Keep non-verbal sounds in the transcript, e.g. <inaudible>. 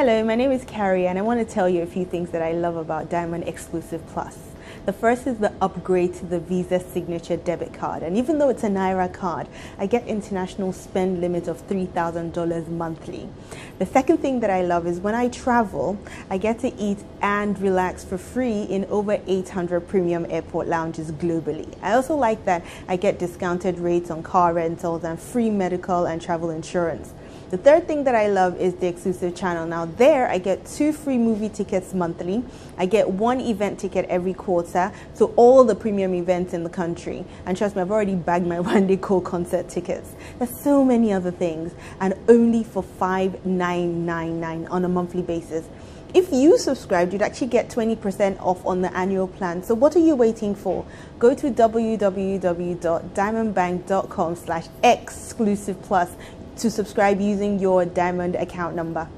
Hello, my name is Kari, and I want to tell you a few things that I love about Diamond Exclusive Plus. The first is the upgrade to the Visa Signature debit card. And even though it's a Naira card, I get international spend limit of $3,000 monthly. The second thing that I love is when I travel, I get to eat and relax for free in over 800 premium airport lounges globally. I also like that I get discounted rates on car rentals and free medical and travel insurance. The third thing that I love is the exclusive channel. Now there I get two free movie tickets monthly. I get one event ticket every quarter to all the premium events in the country. And trust me, I've already bagged my <laughs> Wande Coal concert tickets. There's so many other things and only for $5,999 on a monthly basis. If you subscribed, you'd actually get 20% off on the annual plan. So what are you waiting for? Go to www.diamondbank.com slash exclusive plus to subscribe using your Diamond account number.